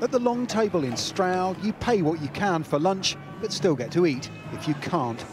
At the long table in Stroud, you pay what you can for lunch, but still get to eat if you can't.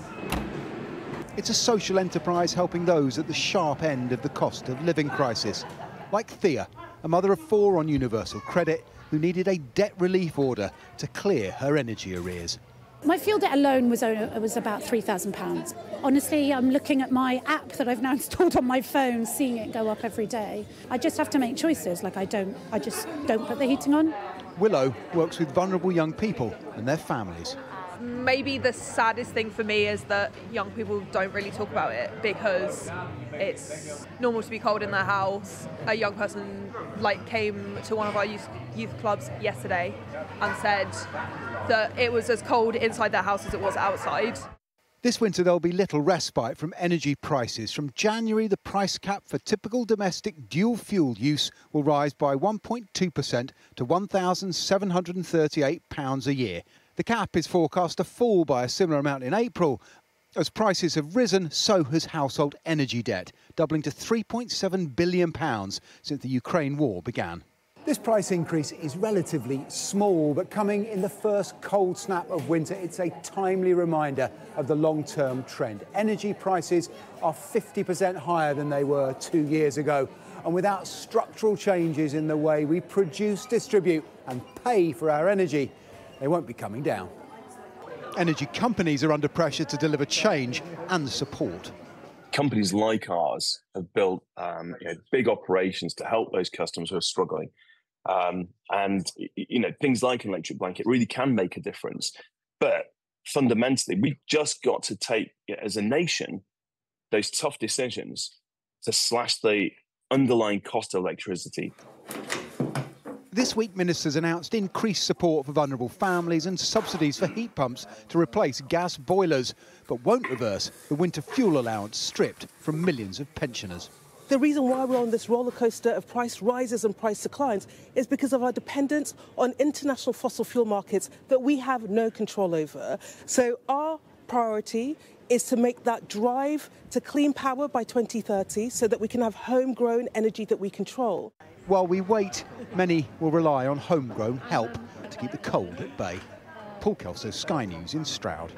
It's a social enterprise helping those at the sharp end of the cost of living crisis, like Thea, a mother of four on universal credit who needed a debt relief order to clear her energy arrears. My fuel debt alone was, uh, was about £3,000. Honestly, I'm looking at my app that I've now installed on my phone, seeing it go up every day. I just have to make choices. Like I don't, I just don't put the heating on. Willow works with vulnerable young people and their families. Maybe the saddest thing for me is that young people don't really talk about it because it's normal to be cold in their house. A young person like came to one of our youth, youth clubs yesterday and said that it was as cold inside their house as it was outside. This winter there'll be little respite from energy prices. From January, the price cap for typical domestic dual fuel use will rise by 1.2% to £1,738 a year. The cap is forecast to fall by a similar amount in April. As prices have risen, so has household energy debt, doubling to £3.7 billion since the Ukraine war began. This price increase is relatively small, but coming in the first cold snap of winter, it's a timely reminder of the long term trend. Energy prices are 50% higher than they were two years ago. And without structural changes in the way we produce, distribute, and pay for our energy, they won't be coming down. Energy companies are under pressure to deliver change and support companies like ours have built um, you know, big operations to help those customers who are struggling. Um, and you know things like an electric blanket really can make a difference. But fundamentally, we've just got to take as a nation those tough decisions to slash the underlying cost of electricity. This week, ministers announced increased support for vulnerable families and subsidies for heat pumps to replace gas boilers, but won't reverse the winter fuel allowance stripped from millions of pensioners. The reason why we're on this roller coaster of price rises and price declines is because of our dependence on international fossil fuel markets that we have no control over. So our priority is to make that drive to clean power by 2030 so that we can have homegrown energy that we control. While we wait, many will rely on homegrown help to keep the cold at bay. Paul Kelso, Sky News in Stroud.